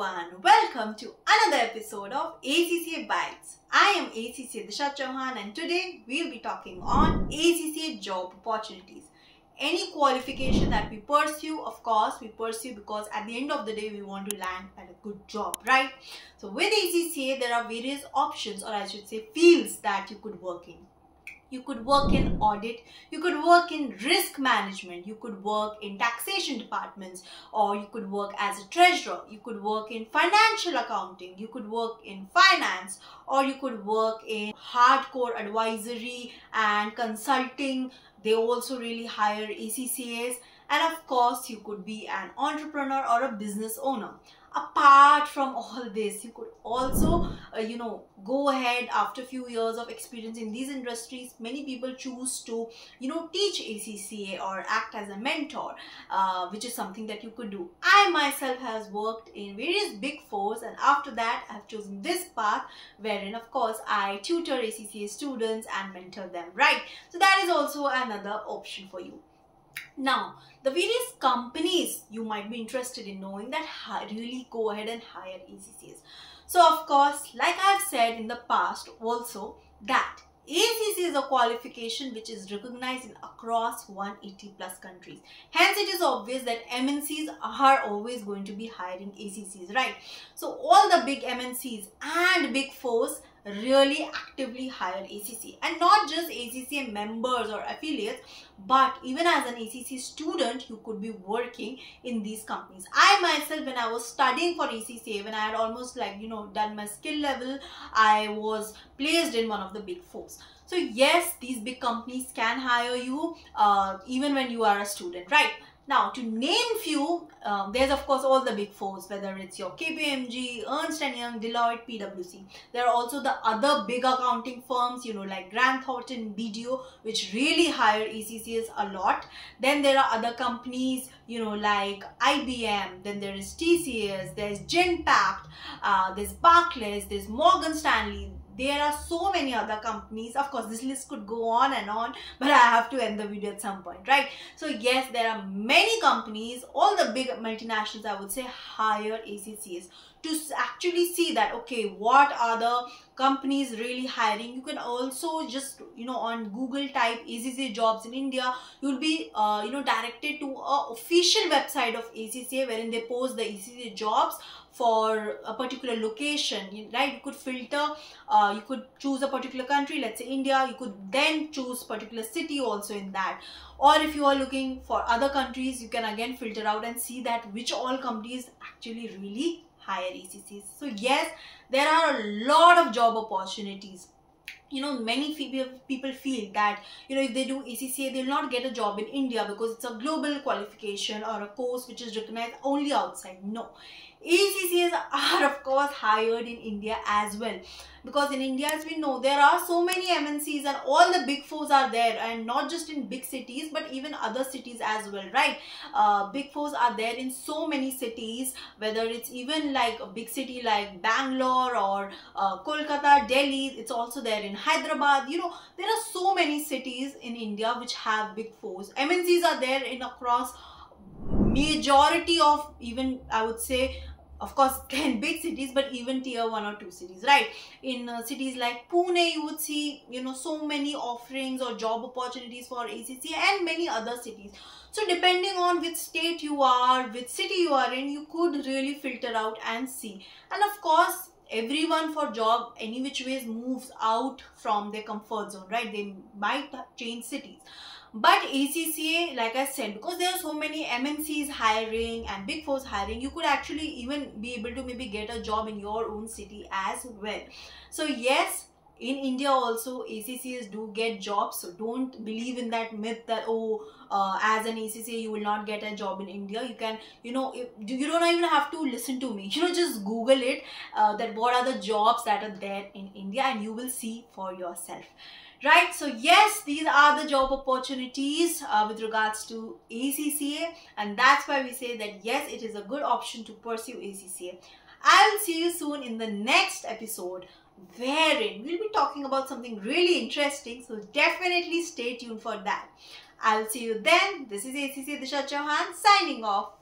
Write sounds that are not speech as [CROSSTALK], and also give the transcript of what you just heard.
everyone, welcome to another episode of ACCA Bites. I am ACCA Disha Chauhan and today we'll be talking on ACCA job opportunities. Any qualification that we pursue, of course, we pursue because at the end of the day we want to land at a good job, right? So with ACCA there are various options or I should say fields that you could work in you could work in audit you could work in risk management you could work in taxation departments or you could work as a treasurer you could work in financial accounting you could work in finance or you could work in hardcore advisory and consulting. They also really hire ACCAs and of course you could be an entrepreneur or a business owner. Apart from all this you could also uh, you know go ahead after a few years of experience in these industries. Many people choose to you know teach ACCA or act as a mentor uh, which is something that you could do. I myself has worked in various big fours and after that I've chosen this path wherein of course I tutor ACCA students and mentor them right? So that is also another option for you now, the various companies you might be interested in knowing that really go ahead and hire ACCs. So, of course, like I've said in the past also that ACCA is a qualification which is recognized in across 180 plus countries. Hence, it is obvious that MNCs are always going to be hiring ACCs, right? So, all the big MNCs and big fours really actively hire ACC and not just ACCA members or affiliates but even as an ACC student you could be working in these companies. I myself when I was studying for ACCA when I had almost like you know done my skill level I was placed in one of the big fours. So yes these big companies can hire you uh, even when you are a student right now, to name few, um, there's of course all the big fours, whether it's your KPMG, Ernst & Young, Deloitte, PwC. There are also the other big accounting firms, you know, like Grant Thornton, BDO, which really hire ACCAs a lot. Then there are other companies, you know, like IBM, then there is TCS, there's Genpact, uh, there's Barclays, there's Morgan Stanley, there are so many other companies. Of course this list could go on and on but i have to end the video at some point right? So yes there are many companies all the big multinationals i would say hire accs to actually see that okay what are the companies really hiring. You can also just you know on google type acca jobs in india you'll be uh, you know directed to a official website of acca wherein they post the acca jobs for a particular location right? You could filter uh, you could choose a particular country let's say india you could then choose particular city also in that. Or if you are looking for other countries you can again filter out and see that which all companies actually really hire ACCs. So yes, there are a lot of job opportunities. You know many people feel that you know if they do ACCA they'll not get a job in India because it's a global qualification or a course which is recognized only outside. No ACCAs are of course hired in India as well. Because in India as we know there are so many MNCs and all the big fours are there and not just in big cities but even other cities as well right? Uh, big fours are there in so many cities whether it's even like a big city like Bangalore or uh, Kolkata Delhi it's also there in Hyderabad. You know there are so many cities in India which have big fours. MNCs are there in across majority of even I would say of course [LAUGHS] in big cities but even tier 1 or 2 cities right? In uh, cities like pune you would see you know so many offerings or job opportunities for acc and many other cities. So depending on which state you are which city you are in you could really filter out and see. And of course everyone for job any which ways moves out from their comfort zone right they might change cities but ACCA, like I said, because there are so many MNCs hiring and Big Fours hiring, you could actually even be able to maybe get a job in your own city as well. So yes, in India also ACCs do get jobs. So don't believe in that myth that oh uh, as an ACCA you will not get a job in India. You can you know if, you don't even have to listen to me. [LAUGHS] You know just google it uh, that what are the jobs that are there in India and you will see for yourself. Right? So yes these are the job opportunities uh, with regards to ACCA and that's why we say that yes it is a good option to pursue ACCA I'll see you soon in the next episode wherein we'll be talking about something really interesting. So definitely stay tuned for that. I'll see you then. This is ACCA Disha Chauhan signing off.